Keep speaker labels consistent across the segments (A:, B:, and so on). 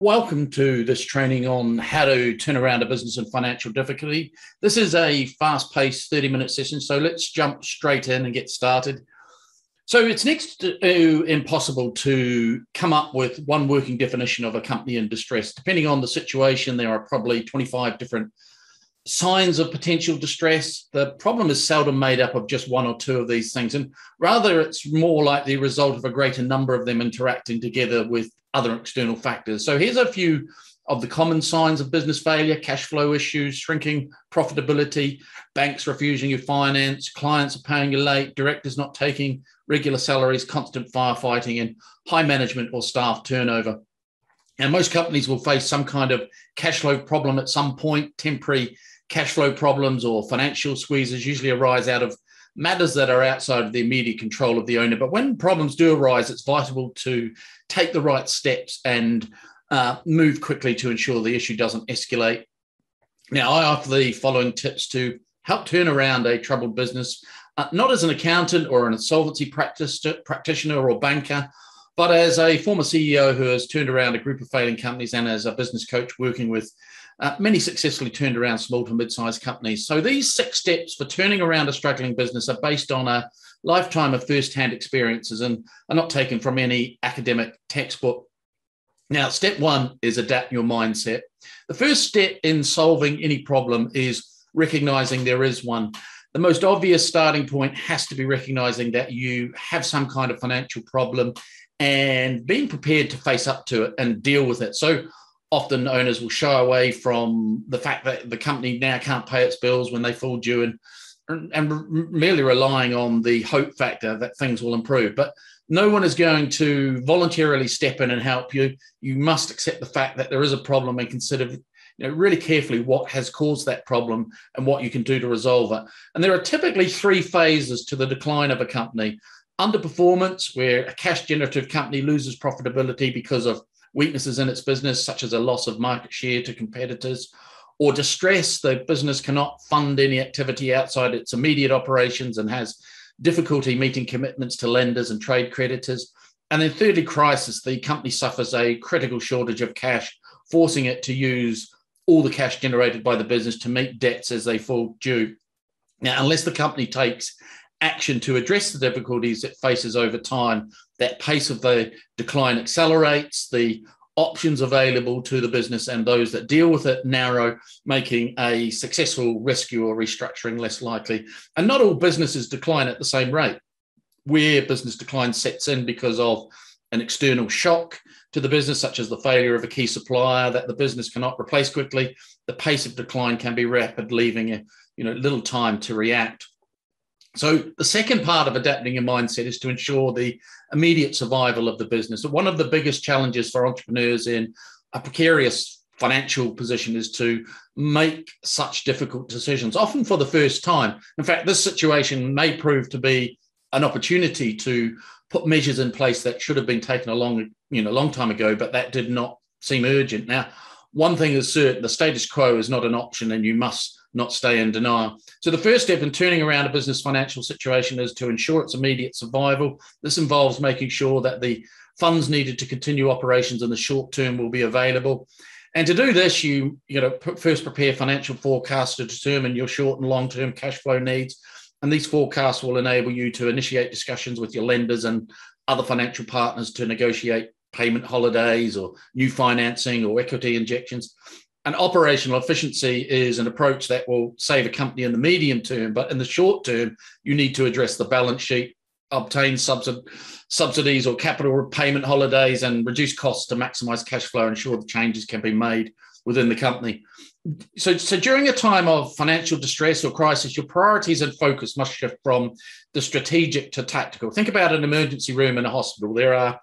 A: Welcome to this training on how to turn around a business in financial difficulty. This is a fast paced 30 minute session, so let's jump straight in and get started. So, it's next to uh, impossible to come up with one working definition of a company in distress. Depending on the situation, there are probably 25 different signs of potential distress. The problem is seldom made up of just one or two of these things, and rather it's more like the result of a greater number of them interacting together with other external factors. So here's a few of the common signs of business failure cash flow issues, shrinking profitability, banks refusing you finance, clients are paying you late, directors not taking regular salaries, constant firefighting, and high management or staff turnover. And most companies will face some kind of cash flow problem at some point, temporary cash flow problems or financial squeezes usually arise out of matters that are outside of the immediate control of the owner. But when problems do arise, it's vital to take the right steps and uh, move quickly to ensure the issue doesn't escalate. Now, I offer the following tips to help turn around a troubled business, uh, not as an accountant or an insolvency practice, practitioner or banker, but as a former CEO who has turned around a group of failing companies and as a business coach working with uh, many successfully turned around small to mid-sized companies. So these six steps for turning around a struggling business are based on a lifetime of first-hand experiences and are not taken from any academic textbook. Now, step one is adapt your mindset. The first step in solving any problem is recognizing there is one. The most obvious starting point has to be recognizing that you have some kind of financial problem and being prepared to face up to it and deal with it. So often owners will shy away from the fact that the company now can't pay its bills when they fall due and and merely relying on the hope factor that things will improve. But no one is going to voluntarily step in and help you. You must accept the fact that there is a problem and consider you know, really carefully what has caused that problem and what you can do to resolve it. And there are typically three phases to the decline of a company. Underperformance where a cash generative company loses profitability because of weaknesses in its business, such as a loss of market share to competitors, or distress, the business cannot fund any activity outside its immediate operations and has difficulty meeting commitments to lenders and trade creditors. And then, thirdly, crisis, the company suffers a critical shortage of cash, forcing it to use all the cash generated by the business to meet debts as they fall due. Now, unless the company takes action to address the difficulties it faces over time, that pace of the decline accelerates, the options available to the business and those that deal with it narrow, making a successful rescue or restructuring less likely. And not all businesses decline at the same rate. Where business decline sets in because of an external shock to the business, such as the failure of a key supplier that the business cannot replace quickly, the pace of decline can be rapid, leaving you know little time to react. So the second part of adapting your mindset is to ensure the immediate survival of the business. One of the biggest challenges for entrepreneurs in a precarious financial position is to make such difficult decisions, often for the first time. In fact, this situation may prove to be an opportunity to put measures in place that should have been taken a long, you know, long time ago, but that did not seem urgent. Now, one thing is certain: the status quo is not an option, and you must not stay in denial. So, the first step in turning around a business financial situation is to ensure its immediate survival. This involves making sure that the funds needed to continue operations in the short term will be available. And to do this, you you know first prepare financial forecasts to determine your short and long term cash flow needs. And these forecasts will enable you to initiate discussions with your lenders and other financial partners to negotiate payment holidays or new financing or equity injections. And operational efficiency is an approach that will save a company in the medium term, but in the short term, you need to address the balance sheet, obtain subsidies or capital payment holidays, and reduce costs to maximize cash flow, and ensure the changes can be made within the company. So, so during a time of financial distress or crisis, your priorities and focus must shift from the strategic to tactical. Think about an emergency room in a hospital. There are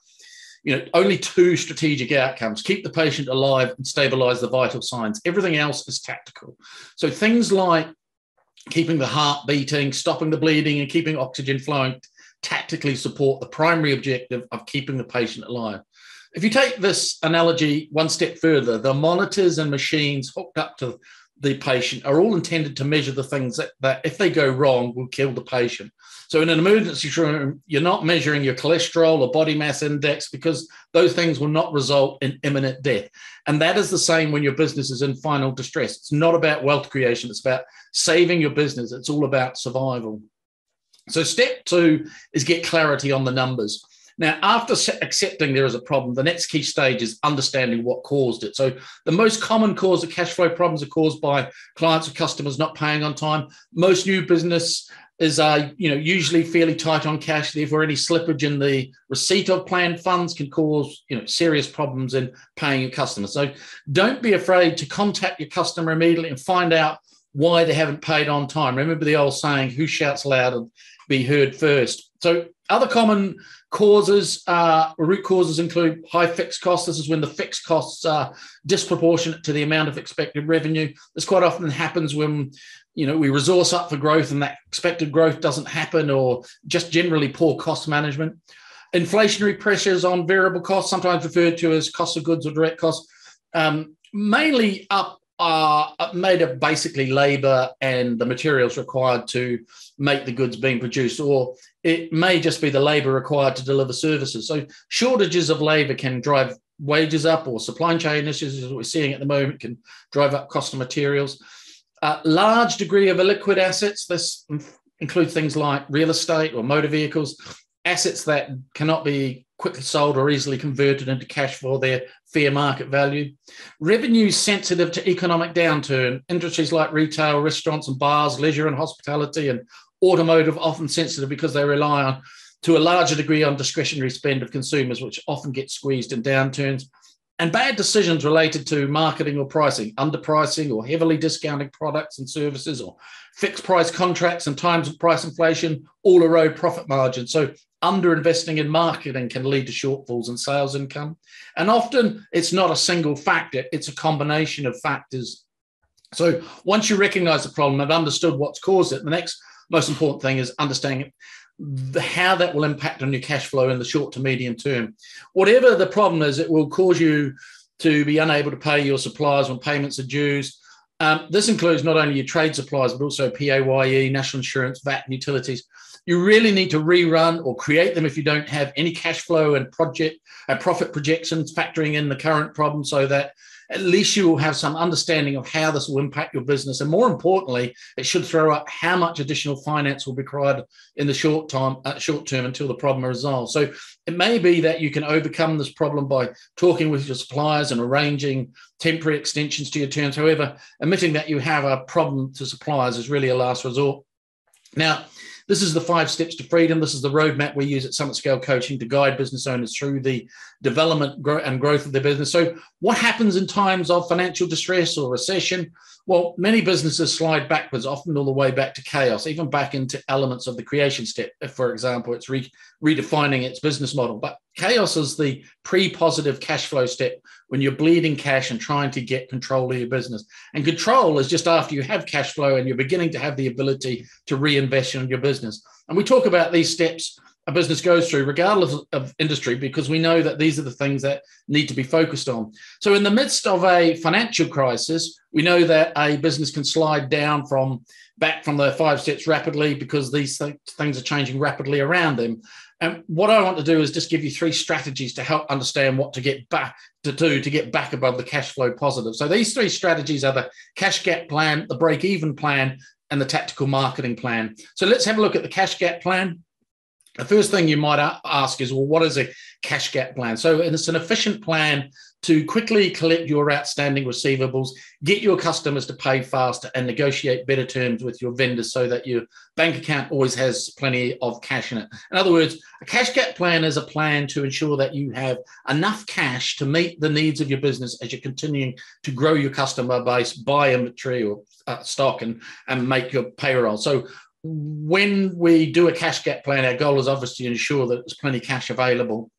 A: you know, only two strategic outcomes keep the patient alive and stabilize the vital signs. Everything else is tactical. So things like keeping the heart beating, stopping the bleeding, and keeping oxygen flowing tactically support the primary objective of keeping the patient alive. If you take this analogy one step further, the monitors and machines hooked up to the patient are all intended to measure the things that, that if they go wrong will kill the patient. So in an emergency room, you're not measuring your cholesterol or body mass index because those things will not result in imminent death. And that is the same when your business is in final distress. It's not about wealth creation, it's about saving your business. It's all about survival. So step two is get clarity on the numbers. Now, after accepting there is a problem, the next key stage is understanding what caused it. So, the most common cause of cash flow problems are caused by clients or customers not paying on time. Most new business is uh, you know usually fairly tight on cash. Therefore, any slippage in the receipt of planned funds can cause you know serious problems in paying your customer. So, don't be afraid to contact your customer immediately and find out why they haven't paid on time. Remember the old saying, "Who shouts loud and be heard first. So, other common causes, uh, root causes include high fixed costs. This is when the fixed costs are disproportionate to the amount of expected revenue. This quite often happens when you know we resource up for growth and that expected growth doesn't happen, or just generally poor cost management. Inflationary pressures on variable costs, sometimes referred to as cost of goods or direct costs, um, mainly up are made of basically labor and the materials required to make the goods being produced, or it may just be the labor required to deliver services. So, shortages of labor can drive wages up, or supply chain issues, as we're seeing at the moment, can drive up cost of materials. A large degree of illiquid assets, this includes things like real estate or motor vehicles, assets that cannot be quickly sold or easily converted into cash for their fair market value. Revenues sensitive to economic downturn. Industries like retail, restaurants and bars, leisure and hospitality, and automotive often sensitive because they rely on to a larger degree on discretionary spend of consumers, which often gets squeezed in downturns. And bad decisions related to marketing or pricing, underpricing or heavily discounting products and services, or fixed price contracts and times of price inflation all erode profit margins. So underinvesting in marketing can lead to shortfalls in sales income. And often it's not a single factor, it's a combination of factors. So once you recognize the problem and understood what's caused it, the next most important thing is understanding the, how that will impact on your cash flow in the short to medium term. Whatever the problem is, it will cause you to be unable to pay your suppliers when payments are due. Um, this includes not only your trade suppliers, but also PAYE, national insurance, VAT, and utilities you really need to rerun or create them if you don't have any cash flow and project and uh, profit projections factoring in the current problem so that at least you will have some understanding of how this will impact your business. And more importantly, it should throw up how much additional finance will be required in the short time, uh, short term until the problem is resolved. So it may be that you can overcome this problem by talking with your suppliers and arranging temporary extensions to your terms. However, admitting that you have a problem to suppliers is really a last resort. Now, this is the five steps to freedom. This is the roadmap we use at Summit Scale Coaching to guide business owners through the development and growth of their business. So, what happens in times of financial distress or recession? Well, many businesses slide backwards, often all the way back to chaos, even back into elements of the creation step. If, for example, it's re- redefining its business model. But chaos is the pre positive cash flow step when you're bleeding cash and trying to get control of your business. And control is just after you have cash flow and you're beginning to have the ability to reinvest in your business. And we talk about these steps a business goes through, regardless of industry, because we know that these are the things that need to be focused on. So, in the midst of a financial crisis, we know that a business can slide down from back from the five steps rapidly because these th- things are changing rapidly around them. And what I want to do is just give you three strategies to help understand what to get back to do to get back above the cash flow positive. So, these three strategies are the cash gap plan, the break even plan, and the tactical marketing plan. So, let's have a look at the cash gap plan the first thing you might ask is, well, what is a cash gap plan? So it's an efficient plan to quickly collect your outstanding receivables, get your customers to pay faster, and negotiate better terms with your vendors so that your bank account always has plenty of cash in it. In other words, a cash gap plan is a plan to ensure that you have enough cash to meet the needs of your business as you're continuing to grow your customer base, buy inventory or uh, stock, and, and make your payroll. So when we do a cash gap plan, our goal is obviously to ensure that there's plenty of cash available.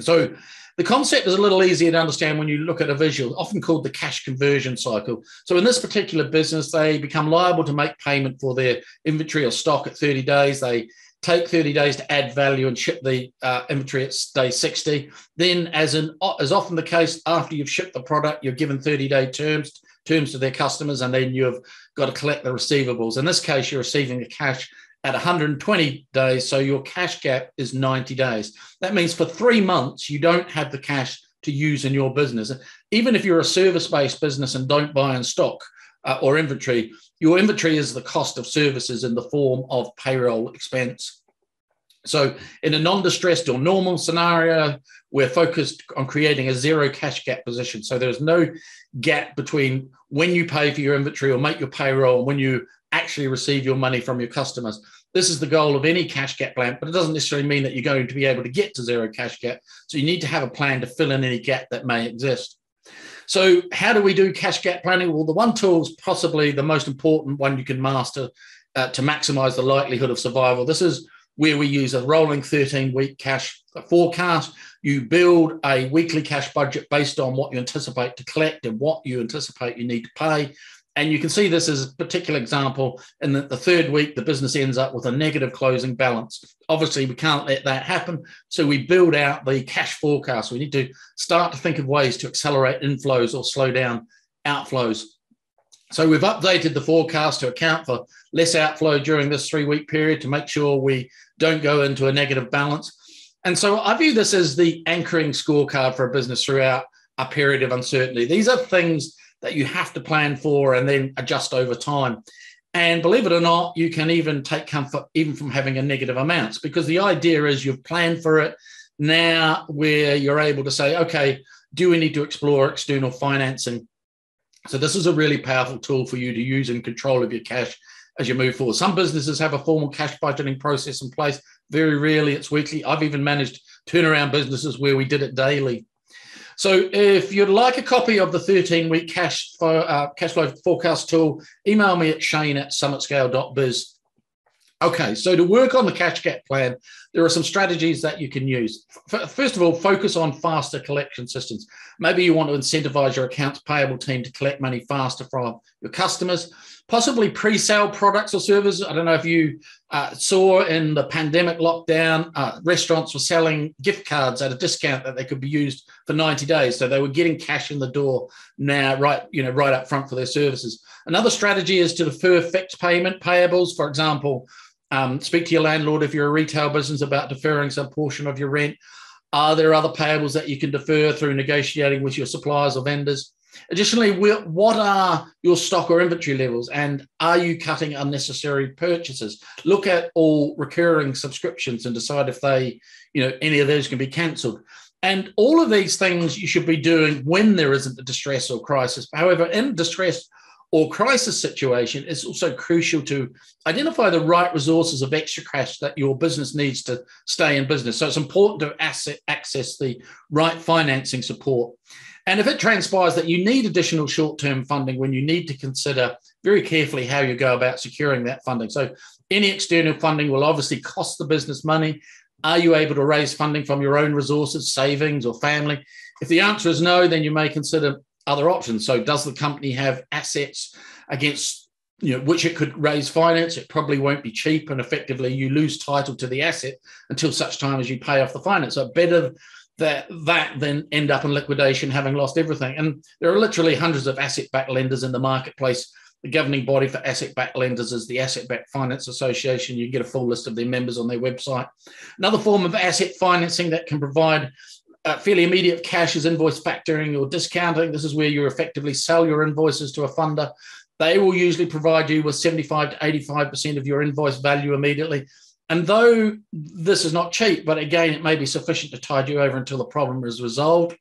A: So the concept is a little easier to understand when you look at a visual, often called the cash conversion cycle. So in this particular business, they become liable to make payment for their inventory or stock at 30 days. They take 30 days to add value and ship the uh, inventory at day 60. Then, as in as often the case, after you've shipped the product, you're given 30 day terms terms to their customers, and then you've got to collect the receivables. In this case, you're receiving the cash at 120 days, so your cash gap is 90 days. That means for three months, you don't have the cash to use in your business. Even if you're a service based business and don't buy in stock uh, or inventory, your inventory is the cost of services in the form of payroll expense. So, in a non distressed or normal scenario, we're focused on creating a zero cash gap position. So, there's no gap between when you pay for your inventory or make your payroll and when you actually receive your money from your customers. This is the goal of any cash gap plan, but it doesn't necessarily mean that you're going to be able to get to zero cash gap. So, you need to have a plan to fill in any gap that may exist. So, how do we do cash gap planning? Well, the one tool is possibly the most important one you can master uh, to maximize the likelihood of survival. This is where we use a rolling 13 week cash forecast. You build a weekly cash budget based on what you anticipate to collect and what you anticipate you need to pay. And you can see this as a particular example in that the third week, the business ends up with a negative closing balance. Obviously, we can't let that happen. So we build out the cash forecast. We need to start to think of ways to accelerate inflows or slow down outflows. So we've updated the forecast to account for less outflow during this three week period to make sure we don't go into a negative balance. And so I view this as the anchoring scorecard for a business throughout a period of uncertainty. These are things that you have to plan for and then adjust over time. And believe it or not, you can even take comfort even from having a negative amounts because the idea is you've planned for it now where you're able to say, okay, do we need to explore external financing? So this is a really powerful tool for you to use in control of your cash as you move forward. Some businesses have a formal cash budgeting process in place. Very rarely it's weekly. I've even managed turnaround businesses where we did it daily. So if you'd like a copy of the 13 week cash, uh, cash flow forecast tool, email me at shane at summitscale.biz. Okay, so to work on the cash gap plan, there are some strategies that you can use. First of all, focus on faster collection systems. Maybe you want to incentivize your accounts payable team to collect money faster from your customers possibly pre-sale products or services. I don't know if you uh, saw in the pandemic lockdown, uh, restaurants were selling gift cards at a discount that they could be used for 90 days. So they were getting cash in the door now, right, you know, right up front for their services. Another strategy is to defer fixed payment payables. For example, um, speak to your landlord if you're a retail business about deferring some portion of your rent. Are there other payables that you can defer through negotiating with your suppliers or vendors? Additionally, what are your stock or inventory levels and are you cutting unnecessary purchases? Look at all recurring subscriptions and decide if they, you know, any of those can be cancelled. And all of these things you should be doing when there isn't a distress or crisis. However, in distress or crisis situation, it's also crucial to identify the right resources of extra cash that your business needs to stay in business. So it's important to asset, access the right financing support. And if it transpires that you need additional short term funding, when you need to consider very carefully how you go about securing that funding. So, any external funding will obviously cost the business money. Are you able to raise funding from your own resources, savings, or family? If the answer is no, then you may consider other options. So, does the company have assets against you know, which it could raise finance? It probably won't be cheap, and effectively you lose title to the asset until such time as you pay off the finance. So, better that that then end up in liquidation having lost everything. And there are literally hundreds of asset-backed lenders in the marketplace. The governing body for asset-backed lenders is the Asset-Backed Finance Association. You get a full list of their members on their website. Another form of asset financing that can provide uh, fairly immediate cash is invoice factoring or discounting. This is where you effectively sell your invoices to a funder. They will usually provide you with 75 to 85% of your invoice value immediately. And though this is not cheap, but again, it may be sufficient to tide you over until the problem is resolved.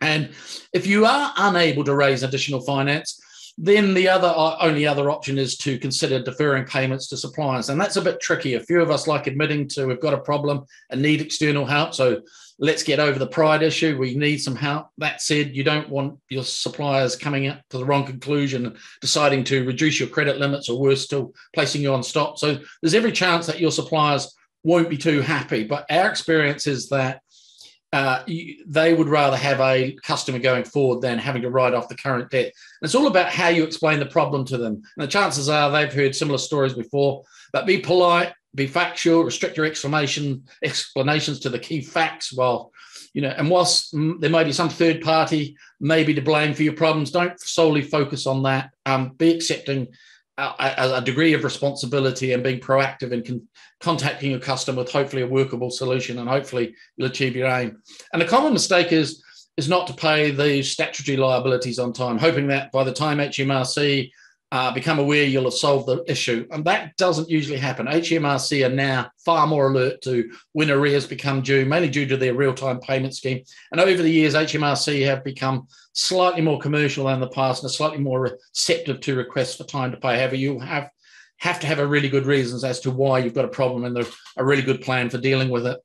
A: And if you are unable to raise additional finance, then the other uh, only other option is to consider deferring payments to suppliers, and that's a bit tricky. A few of us like admitting to we've got a problem and need external help. So let's get over the pride issue. We need some help. That said, you don't want your suppliers coming up to the wrong conclusion, deciding to reduce your credit limits, or worse still, placing you on stop. So there's every chance that your suppliers won't be too happy. But our experience is that uh, they would rather have a customer going forward than having to write off the current debt. And it's all about how you explain the problem to them. And the chances are they've heard similar stories before, but be polite, be factual, restrict your explanation explanations to the key facts. While you know, and whilst there may be some third party maybe to blame for your problems, don't solely focus on that. Um, be accepting a, a, degree of responsibility and being proactive in con- contacting your customer with hopefully a workable solution, and hopefully you'll achieve your aim. And the common mistake is is not to pay the statutory liabilities on time, hoping that by the time HMRC uh, become aware you'll have solved the issue. And that doesn't usually happen. HMRC are now far more alert to when arrears become due, mainly due to their real time payment scheme. And over the years, HMRC have become slightly more commercial than the past and are slightly more receptive to requests for time to pay. However, you have have to have a really good reasons as to why you've got a problem and a really good plan for dealing with it.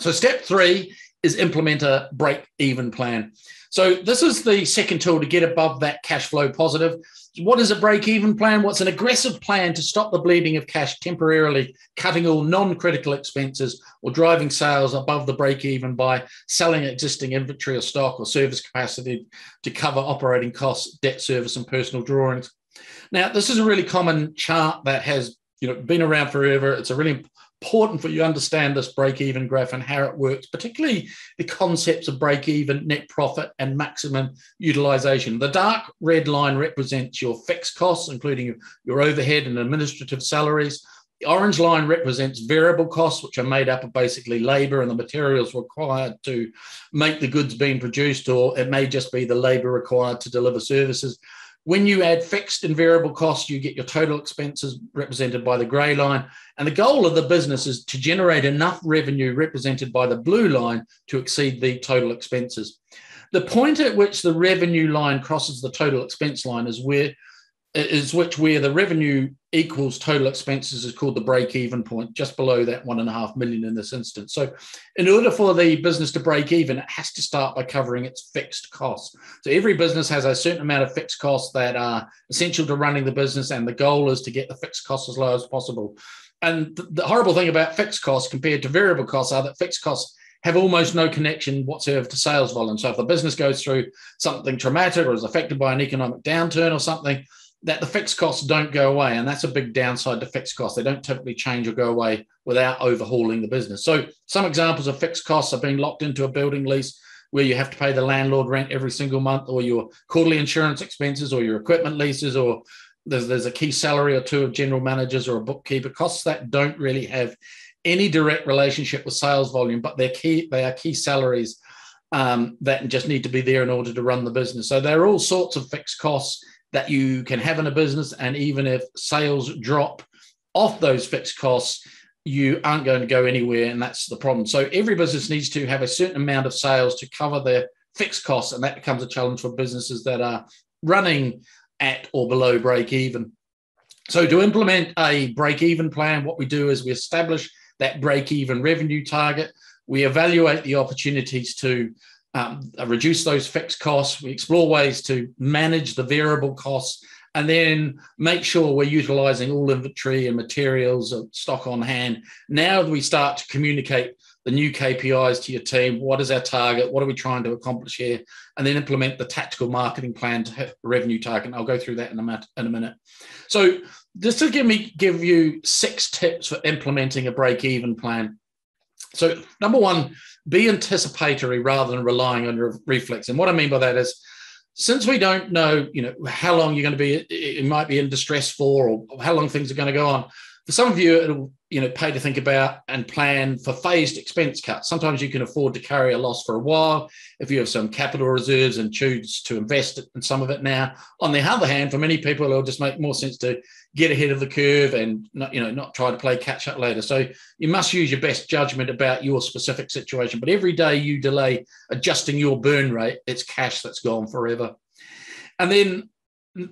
A: So step three is implement a break even plan. So this is the second tool to get above that cash flow positive. What is a break even plan? What's an aggressive plan to stop the bleeding of cash temporarily, cutting all non critical expenses or driving sales above the break even by selling existing inventory or stock or service capacity to cover operating costs, debt service, and personal drawings? Now, this is a really common chart that has you know been around forever. It's a really important for you to understand this break even graph and how it works, particularly the concepts of break even, net profit, and maximum utilization. The dark red line represents your fixed costs, including your overhead and administrative salaries. The orange line represents variable costs, which are made up of basically labor and the materials required to make the goods being produced, or it may just be the labor required to deliver services. When you add fixed and variable costs, you get your total expenses represented by the grey line. And the goal of the business is to generate enough revenue represented by the blue line to exceed the total expenses. The point at which the revenue line crosses the total expense line is where is which where the revenue equals total expenses is called the break even point, just below that one and a half million in this instance. So, in order for the business to break even, it has to start by covering its fixed costs. So, every business has a certain amount of fixed costs that are essential to running the business, and the goal is to get the fixed costs as low as possible. And the horrible thing about fixed costs compared to variable costs are that fixed costs have almost no connection whatsoever to sales volume. So, if the business goes through something traumatic or is affected by an economic downturn or something, that the fixed costs don't go away. And that's a big downside to fixed costs. They don't typically change or go away without overhauling the business. So, some examples of fixed costs are being locked into a building lease where you have to pay the landlord rent every single month, or your quarterly insurance expenses, or your equipment leases, or there's, there's a key salary or two of general managers or a bookkeeper. Costs that don't really have any direct relationship with sales volume, but they're key, they are key salaries um, that just need to be there in order to run the business. So there are all sorts of fixed costs that you can have in a business. And even if sales drop off those fixed costs, you aren't going to go anywhere. And that's the problem. So every business needs to have a certain amount of sales to cover their fixed costs. And that becomes a challenge for businesses that are running at or below break even. So to implement a break even plan, what we do is we establish that break even revenue target. We evaluate the opportunities to um, reduce those fixed costs. We explore ways to manage the variable costs and then make sure we're utilizing all inventory and materials of stock on hand. Now we start to communicate the new KPIs to your team. What is our target? What are we trying to accomplish here? And then implement the tactical marketing plan to hit the revenue target. And I'll go through that in a, in a minute. So just to give me give you six tips for implementing a break-even plan. So number one, be anticipatory rather than relying on your reflex. And what I mean by that is, since we don't know, you know, how long you're going to be, it might be in distress for, or how long things are going to go on. For some of you, it'll you know pay to think about and plan for phased expense cuts. Sometimes you can afford to carry a loss for a while if you have some capital reserves and choose to invest in some of it now. On the other hand, for many people, it'll just make more sense to get ahead of the curve and not you know not try to play catch up later. So you must use your best judgment about your specific situation. But every day you delay adjusting your burn rate, it's cash that's gone forever. And then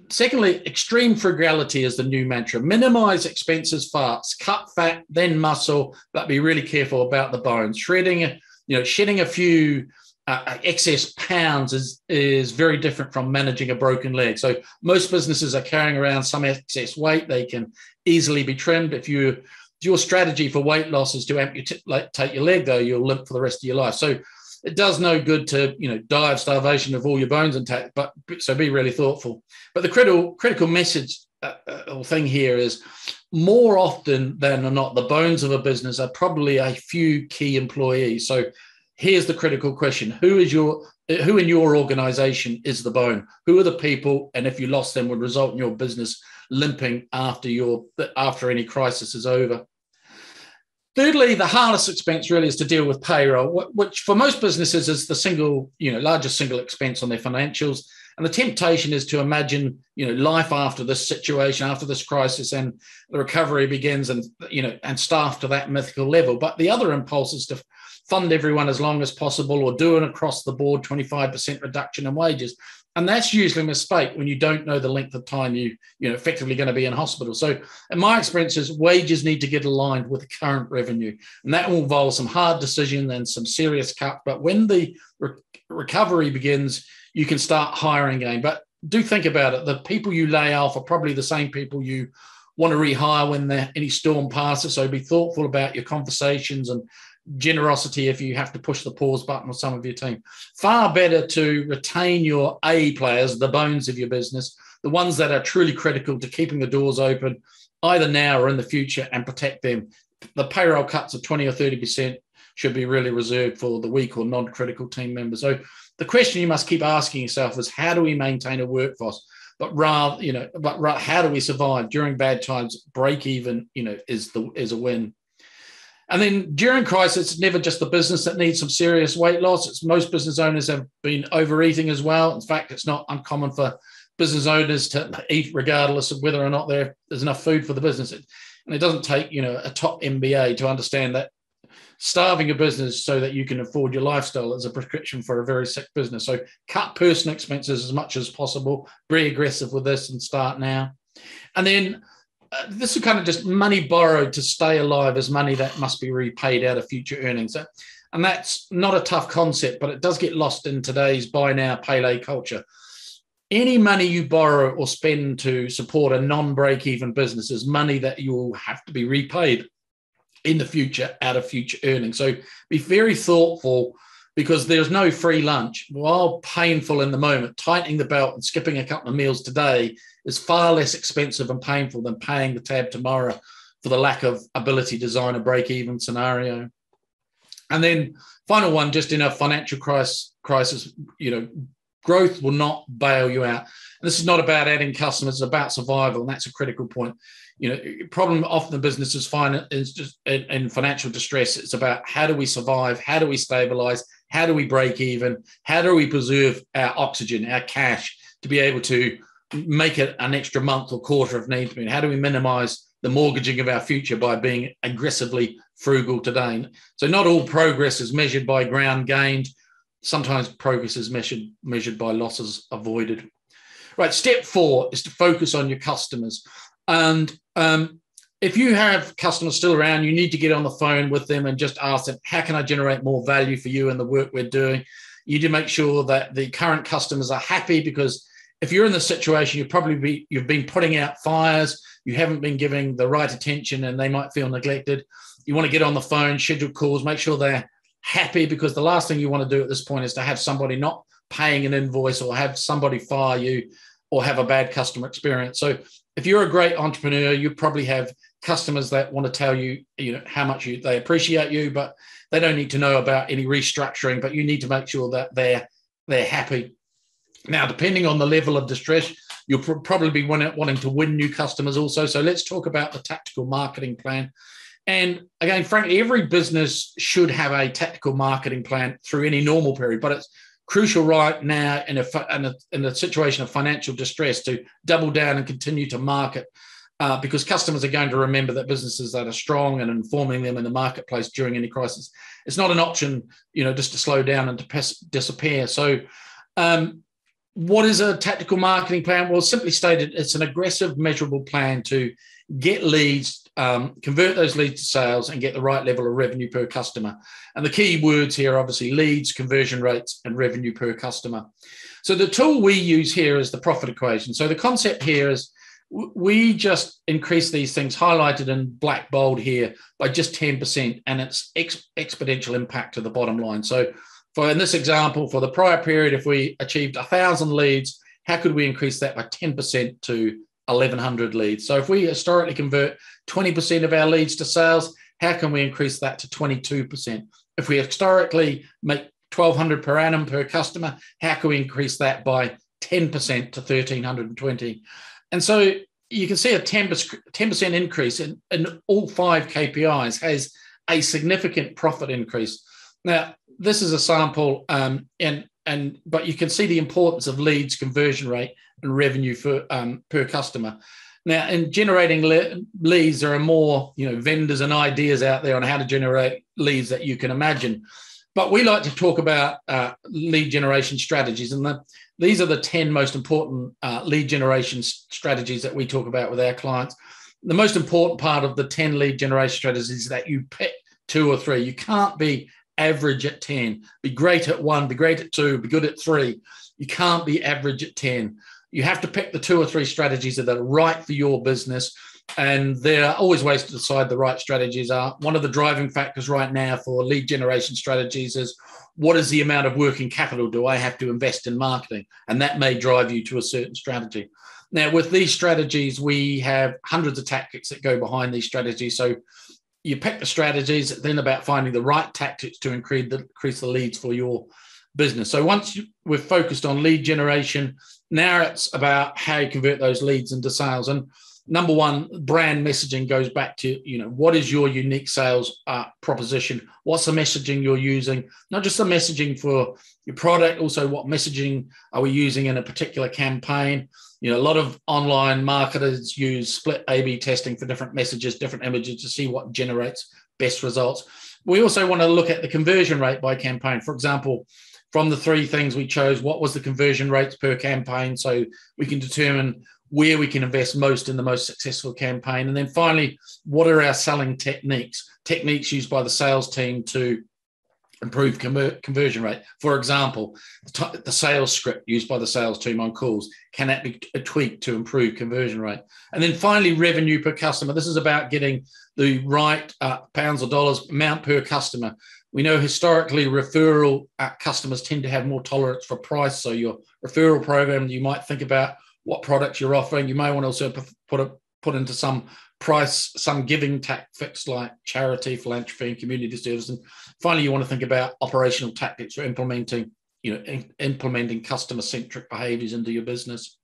A: Secondly, extreme frugality is the new mantra. Minimize expenses fast, cut fat, then muscle, but be really careful about the bones. Shredding, you know, shedding a few uh, excess pounds is is very different from managing a broken leg. So most businesses are carrying around some excess weight. They can easily be trimmed. If you your strategy for weight loss is to amputate your leg, though, you'll limp for the rest of your life. So it does no good to you know die of starvation of all your bones intact but so be really thoughtful but the critical critical message uh, thing here is more often than not, the bones of a business are probably a few key employees. So here's the critical question: Who is your who in your organization is the bone? Who are the people? And if you lost them, would result in your business limping after your after any crisis is over. Thirdly, the hardest expense really is to deal with payroll, which for most businesses is the single, you know, largest single expense on their financials. And the temptation is to imagine, you know, life after this situation, after this crisis, and the recovery begins, and you know, and staff to that mythical level. But the other impulse is to fund everyone as long as possible, or do an across the board 25% reduction in wages and that's usually a mistake when you don't know the length of time you you know effectively going to be in hospital. So in my experience is wages need to get aligned with the current revenue and that will involve some hard decision and some serious cut. But when the re- recovery begins you can start hiring again. But do think about it. The people you lay off are probably the same people you want to rehire when any storm passes. So be thoughtful about your conversations and generosity if you have to push the pause button on some of your team. Far better to retain your A players, the bones of your business, the ones that are truly critical to keeping the doors open, either now or in the future, and protect them. The payroll cuts of 20 or 30% should be really reserved for the weak or non critical team members. So the question you must keep asking yourself is how do we maintain a workforce? But rather, you know, but how do we survive during bad times? Break even, you know, is the is a win. And then during crisis, it's never just the business that needs some serious weight loss. It's most business owners have been overeating as well. In fact, it's not uncommon for business owners to eat regardless of whether or not there's enough food for the business. And it doesn't take, you know, a top MBA to understand that starving a business so that you can afford your lifestyle is a prescription for a very sick business. So cut personal expenses as much as possible. Be aggressive with this and start now. And then uh, this is kind of just money borrowed to stay alive as money that must be repaid out of future earnings. And that's not a tough concept, but it does get lost in today's buy now, pay later culture. Any money you borrow or spend to support a non break even business is money that you will have to be repaid in the future out of future earnings. So be very thoughtful because there's no free lunch. While painful in the moment, tightening the belt and skipping a couple of meals today is far less expensive and painful than paying the tab tomorrow for the lack of ability to design a break even scenario. And then, final one, just in a financial crisis, crisis, you know, growth will not bail you out. And this is not about adding customers; it's about survival, and that's a critical point. You know, problem often the business is, just in, in financial distress. It's about how do we survive, how do we stabilize, how do we break even, how do we preserve our oxygen, our cash, to be able to make it an extra month or quarter if need be? How do we minimize the mortgaging of our future by being aggressively frugal today? So not all progress is measured by ground gained. Sometimes progress is measured measured by losses avoided. Right. Step four is to focus on your customers. And um, if you have customers still around, you need to get on the phone with them and just ask them, how can I generate more value for you and the work we're doing? You need to make sure that the current customers are happy because if you're in this situation, you probably be you've been putting out fires, you haven't been giving the right attention, and they might feel neglected. You want to get on the phone, schedule calls, make sure they're happy because the last thing you want to do at this point is to have somebody not paying an invoice or have somebody fire you or have a bad customer experience. So if you're a great entrepreneur, you probably have customers that want to tell you, you know, how much you, they appreciate you, but they don't need to know about any restructuring. But you need to make sure that they're they're happy now, depending on the level of distress, you'll pr- probably be wanting wanting to win new customers also. So let's talk about the tactical marketing plan. And again, frankly, every business should have a tactical marketing plan through any normal period, but it's crucial right now in a, in a, in a situation of financial distress to double down and continue to market uh, because customers are going to remember that businesses that are strong and informing them in the marketplace during any crisis. It's not an option, you know, just to slow down and to pass, disappear. So um, what is a tactical marketing plan? Well, simply stated, it's an aggressive, measurable plan to get leads, um, convert those leads to sales, and get the right level of revenue per customer. And the key words here, obviously, leads, conversion rates, and revenue per customer. So the tool we use here is the profit equation. So the concept here is we just increase these things highlighted in black bold here by just 10%, and it's ex- exponential impact to the bottom line. So for in this example, for the prior period, if we achieved a thousand leads, how could we increase that by 10% to 1100 leads. So if we historically convert 20% of our leads to sales, how can we increase that to 22%? If we historically make 1200 per annum per customer, how can we increase that by 10% to 1320? And so you can see a 10%, increase in, in all five KPIs has a significant profit increase. Now, this is a sample, um, and and but you can see the importance of leads, conversion rate, and revenue for um, per customer. Now, in generating le- leads, there are more you know vendors and ideas out there on how to generate leads that you can imagine. But we like to talk about uh, lead generation strategies, and the, these are the ten most important uh, lead generation strategies that we talk about with our clients. The most important part of the ten lead generation strategies is that you pick two or three. You can't be average at 10. Be great at one, be great at two, be good at three. You can't be average at 10. You have to pick the two or three strategies that are right for your business. And there are always ways to decide the right strategies are. One of the driving factors right now for lead generation strategies is what is the amount of working capital do I have to invest in marketing? And that may drive you to a certain strategy. Now, with these strategies, we have hundreds of tactics that go behind these strategies. So you pick the strategies, then about finding the right tactics to increase the, increase the leads for your business. So once you, we're focused on lead generation, now it's about how you convert those leads into sales. And number one, brand messaging goes back to you know what is your unique sales uh, proposition? What's the messaging you're using? Not just the messaging for your product, also what messaging are we using in a particular campaign? you know, a lot of online marketers use split A/B testing for different messages, different images to see what generates best results. We also want to look at the conversion rate by campaign. For example, from the three things we chose, what was the conversion rates per campaign, so we can determine where we can invest most in the most successful campaign. And then finally, what are our selling techniques? Techniques used by the sales team to improve conversion rate. For example, the, sales script used by the sales team on calls can that be tweaked to improve conversion rate? And then finally, revenue per customer. This is about getting the right uh, pounds or dollars amount per customer. We know historically referral uh, customers tend to have more tolerance for price. So your referral program, you might think about what products you're offering. You may want to also put a, put into some price some giving tactics like charity, philanthropy, and community service. And finally, you want to think about operational tactics for implementing, you know, in, implementing customer-centric behaviors into your business.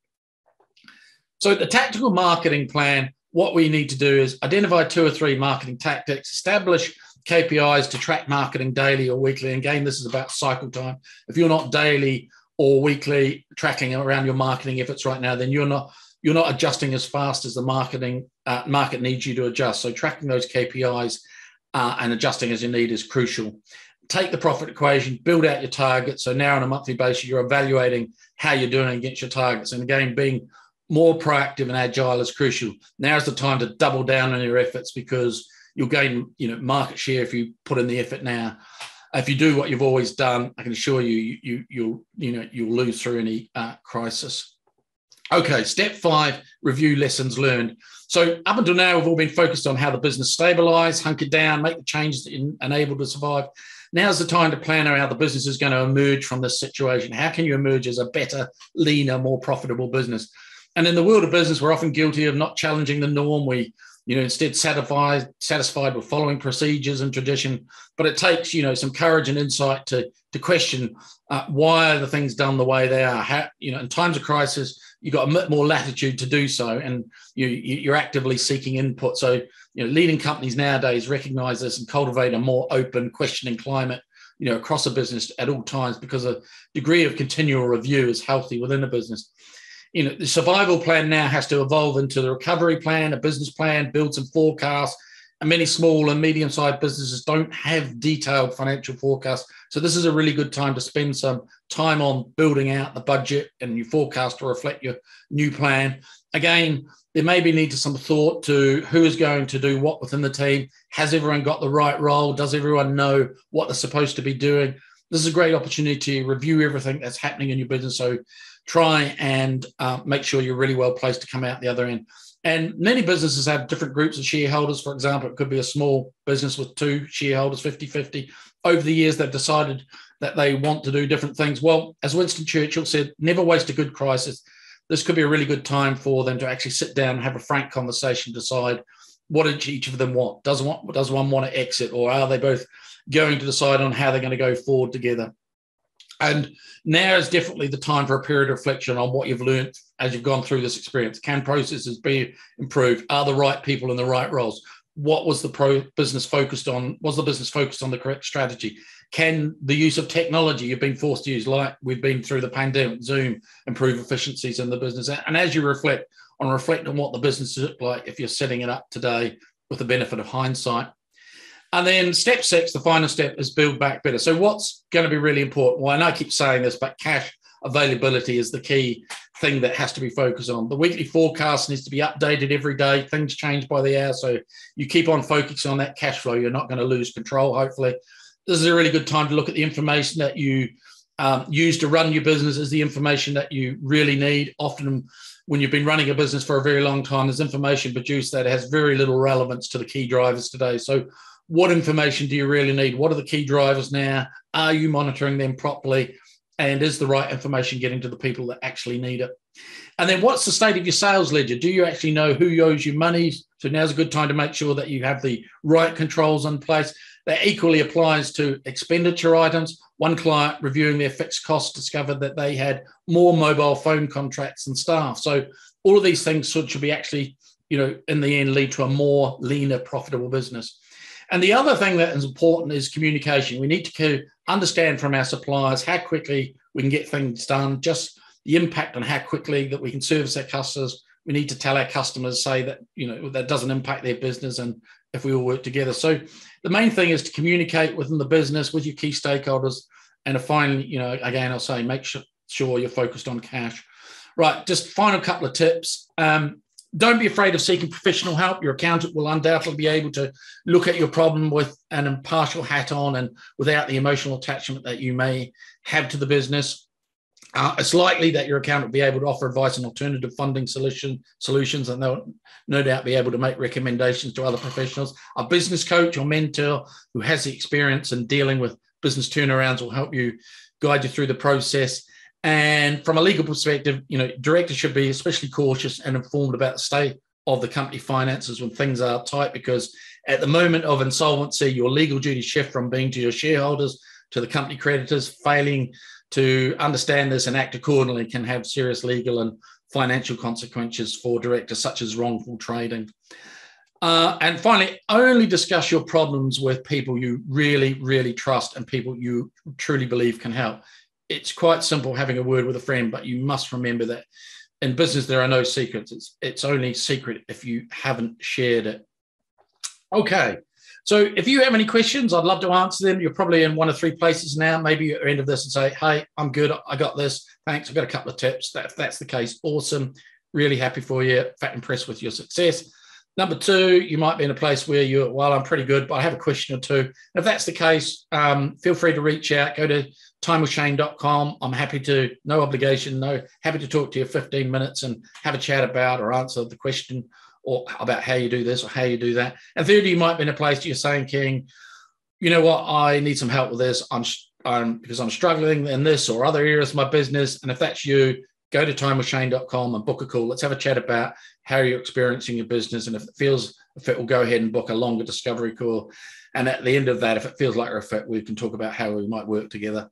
A: So the tactical marketing plan, what we need to do is identify two or three marketing tactics, establish KPIs to track marketing daily or weekly. And again, this is about cycle time. If you're not daily or weekly tracking around your marketing efforts right now, then you're not you're not adjusting as fast as the marketing uh, market needs you to adjust. So tracking those KPIs uh, and adjusting as you need is crucial. Take the profit equation, build out your targets. So now on a monthly basis, you're evaluating how you're doing against your targets. And again, being more proactive and agile is crucial. Now is the time to double down on your efforts because you'll gain, you know, market share if you put in the effort now. If you do what you've always done, I can assure you, you, you you'll, you know, you'll lose through any uh, crisis. Okay, step five, review lessons learned. So up until now, we've all been focused on how the business stabilize, hunker down, make the changes that enable to survive. Now's the time to plan how the business is going to emerge from this situation. How can you emerge as a better, leaner, more profitable business? And in the world of business, we're often guilty of not challenging the norm. We you know, instead satisfied satisfied with following procedures and tradition. But it takes, you know, some courage and insight to to question uh, why are the things done the way they are. How, you know, in times of crisis, you've got a bit more latitude to do so, and you you're actively seeking input. So, you know, leading companies nowadays recognize this and cultivate a more open, questioning climate. You know, across a business at all times, because a degree of continual review is healthy within a business you know, the survival plan now has to evolve into the recovery plan, a business plan, build some forecasts. And many small and medium sized businesses don't have detailed financial forecasts. So, this is a really good time to spend some time on building out the budget and your forecast to reflect your new plan. Again, there may be need to some thought to who is going to do what within the team. Has everyone got the right role? Does everyone know what they're supposed to be doing? This is a great opportunity to review everything that's happening in your business. So try and uh, make sure you're really well placed to come out the other end. And many businesses have different groups of shareholders. For example, it could be a small business with two shareholders, 50 50. Over the years, they've decided that they want to do different things. Well, as Winston Churchill said, never waste a good crisis. this could be a really good time for them to actually sit down and have a frank conversation, decide what each of them want. Does one does one want to exit, or are they both going to decide on how they're going to go forward together? And now is definitely the time for a period of reflection on what you've learned as you've gone through this experience. Can processes be improved? Are the right people in the right roles? What was the pro business focused on? Was the business focused on the correct strategy? Can the use of technology you've been forced to use, like we've been through the pandemic, Zoom, improve efficiencies in the business? And as you reflect on reflect on what the business look like if you're setting it up today with the benefit of hindsight, and then step six, the final step is build back better. So what's going to be really important? Well, I I keep saying this, but cash availability is the key thing that has to be focused on. The weekly forecast needs to be updated every day. Things change by the hour. So you keep on focusing on that cash flow. You're not going to lose control, hopefully. This is a really good time to look at the information that you um, use to run your business is the information that you really need. Often when you've been running a business for a very long time, there's information produced that has very little relevance to the key drivers today. So what information do you really need? What are the key drivers now? Are you monitoring them properly? And is the right information getting to the people that actually need it? And then what's the state of your sales ledger? Do you actually know who owes you money? So now's a good time to make sure that you have the right controls in place. That equally applies to expenditure items. One client reviewing their fixed costs discovered that they had more mobile phone contracts than staff. So all of these things should, should be actually, you know, in the end lead to a more leaner, profitable business. And the other thing that is important is communication. We need to understand from our suppliers how quickly we can get things done, just the impact on how quickly that we can service our customers. We need to tell our customers, say that, you know, that doesn't impact their business and if we all work together. So the main thing is to communicate within the business with your key stakeholders. And finally, you know, again, I'll say make sure, you're focused on cash. Right, just final couple of tips. Um, don't be afraid of seeking professional help. Your accountant will undoubtedly be able to look at your problem with an impartial hat on and without the emotional attachment that you may have to the business. Uh, it's likely that your accountant will be able to offer advice on alternative funding solution solutions, and they'll no doubt be able to make recommendations to other professionals. A business coach or mentor who has the experience in dealing with business turnarounds will help you guide you through the process. And from a legal perspective, you know, directors should be especially cautious and informed about the state of the company finances when things are tight, because at the moment of insolvency, your legal duties shift from being to your shareholders to the company creditors. Failing to understand this and act accordingly can have serious legal and financial consequences for directors, such as wrongful trading. Uh, and finally, only discuss your problems with people you really, really trust and people you truly believe can help it's quite simple having a word with a friend, but you must remember that in business there are no secrets. It's it's only secret if you haven't shared it. Okay. So if you have any questions, I'd love to answer them. You're probably in one of three places now. Maybe at the end of this and say, hey, I'm good. I got this. Thanks. I've got a couple of tips. That, if that's the case, awesome. Really happy for you. Fat impressed with your success. Number two, you might be in a place where you're, well, I'm pretty good, but I have a question or two. And if that's the case, um, feel free to reach out. Go to timewithshane.com. I'm happy to, no obligation, no, happy to talk to you 15 minutes and have a chat about or answer the question or about how you do this or how you do that. And thirdly, you might be in a place you're saying, King, you know what, I need some help with this. I'm, I'm because I'm struggling in this or other areas of my business. And if that's you, go to timewithshane.com and book a call. Let's have a chat about how you're experiencing your business. And if it feels, if it will go ahead and book a longer discovery call. And at the end of that, if it feels like a fit, we can talk about how we might work together.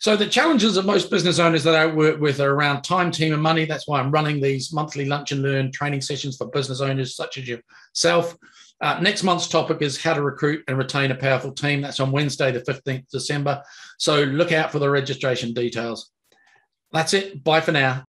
A: So the challenges of most business owners that I work with are around time, team, and money. That's why I'm running these monthly lunch and learn training sessions for business owners such as yourself. Uh, next month's topic is how to recruit and retain a powerful team. That's on Wednesday, the 15th December. So look out for the registration details. That's it. Bye for now.